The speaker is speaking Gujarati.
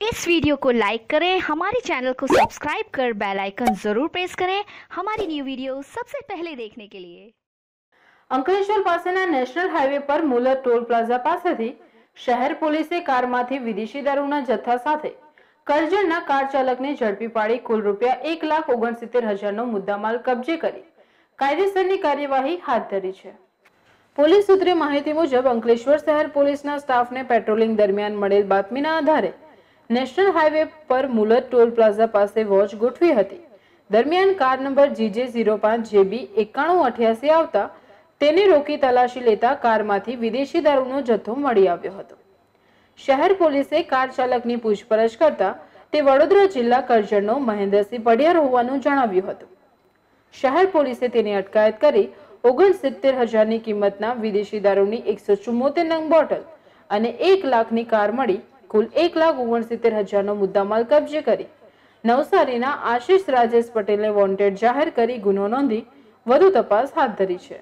इस वीडियो को लाइक करें हमारे चैनल को सब्सक्राइब कर बेल आइकन जरूर प्रेस करें हमारी न्यू वीडियो सबसे पहले देखने के लिए અંકલેશ્વર પાસેના નેશનલ હાઈવે પર મુલર ટોલ પ્લાઝા પાસેથી શહેર પોલીસે કારમાંથી વિદેશી દારૂના જથ્થા સાથે કરજણના કાર ચાલકને ઝડપી પાડી કુલ રૂપિયા એક લાખ ઓગણસિત્તેર હજારનો મુદ્દામાલ કબજે કરી કાયદેસરની કાર્યવાહી હાથ ધરી છે પોલીસ સૂત્રે માહિતી મુજબ અંકલેશ્વર શહેર પોલીસના સ્ટાફને પેટ્રોલિંગ દરમિયાન મળેલ બાતમીના આધારે નેશનલ હાઈવે પર મુલત ટોલ પ્લાઝા પાસે વોચ ગોઠવી હતી. દરમિયાન કાર નંબર જીજે ઝીરો પાંચ જેબી એકાણું અઠ્યાસી આવતા તેને રોકી તલાશી લેતા કારમાંથી વિદેશી દારૂનો જથ્થો મળી આવ્યો હતો. શહેર પોલીસે કાર ચાલકની પૂછપરછ કરતા તે વડોદરા જિલ્લા કરજણનો મહેન્દ્રસિંહ પડિયાર હોવાનું જણાવ્યું હતું. શહેર પોલીસે તેની અટકાયત કરી ઓગણસિત્તેર હજારની કિંમતના વિદેશી દારૂની એકસો ચુમ્મોતેર નંગ બોટલ અને એક લાખની કાર મળી કુલ એક લાખ ઓગણસિત્તેર હજારનો મુદ્દામાલ કબજે કરી. નવસારીના આશિષ રાજેશ પટેલને વોન્ટેડ જાહેર કરી ગુનો નોંધી વધુ તપાસ હાથ ધરી છે.